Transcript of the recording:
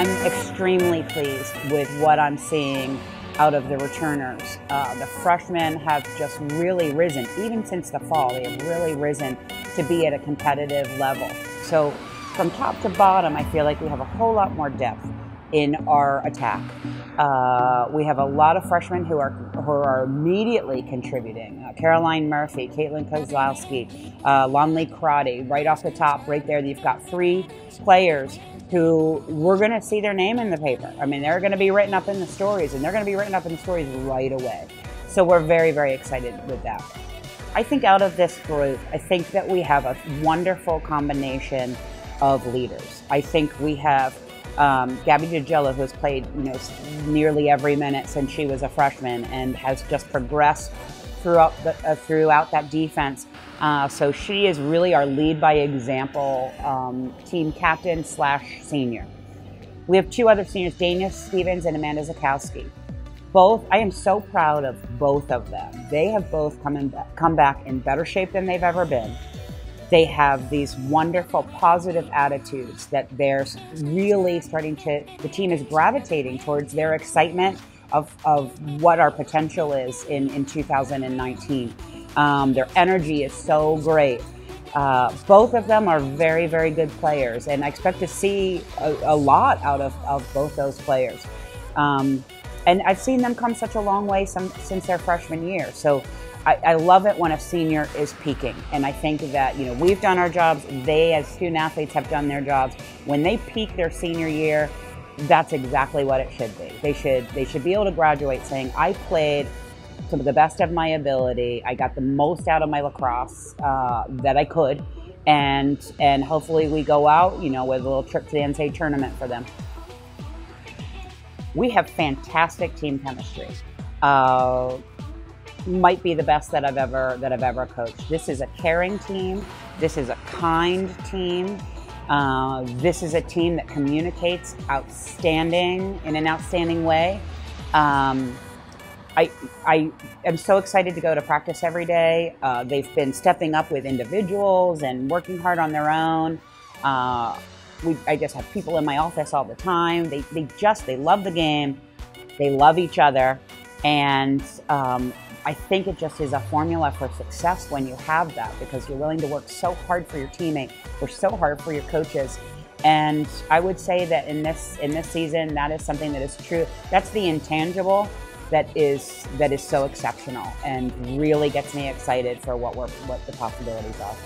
I'm extremely pleased with what I'm seeing out of the returners. Uh, the freshmen have just really risen, even since the fall, they have really risen to be at a competitive level. So from top to bottom, I feel like we have a whole lot more depth in our attack. Uh, we have a lot of freshmen who are who are immediately contributing. Uh, Caroline Murphy, Caitlin Kozlowski, uh, Lonley Crotty, right off the top, right there. You've got three players who we're going to see their name in the paper. I mean, they're going to be written up in the stories, and they're going to be written up in the stories right away. So we're very, very excited with that. I think out of this group, I think that we have a wonderful combination of leaders. I think we have um, Gabby who has played you know nearly every minute since she was a freshman and has just progressed throughout the, uh, throughout that defense. Uh, so she is really our lead by example um, team captain slash senior. We have two other seniors, Dana Stevens and Amanda Zakowski. Both, I am so proud of both of them. They have both come, in, come back in better shape than they've ever been. They have these wonderful positive attitudes that they're really starting to, the team is gravitating towards their excitement of, of what our potential is in, in 2019. Um, their energy is so great. Uh, both of them are very, very good players, and I expect to see a, a lot out of, of both those players. Um, and I've seen them come such a long way some, since their freshman year. So I, I, love it when a senior is peaking. And I think that, you know, we've done our jobs. They, as student athletes, have done their jobs. When they peak their senior year, that's exactly what it should be. They should, they should be able to graduate saying, I played to the best of my ability. I got the most out of my lacrosse uh, that I could. And, and hopefully we go out, you know, with a little trip to the NCAA tournament for them. We have fantastic team chemistry. Uh, might be the best that I've ever that I've ever coached. This is a caring team. This is a kind team. Uh, this is a team that communicates outstanding in an outstanding way. Um, I, I am so excited to go to practice every day. Uh, they've been stepping up with individuals and working hard on their own. Uh, we, I just have people in my office all the time. They, they just, they love the game. They love each other. And um, I think it just is a formula for success when you have that because you're willing to work so hard for your teammate, work so hard for your coaches. And I would say that in this in this season, that is something that is true. That's the intangible that is that is so exceptional and really gets me excited for what we're what the possibilities are.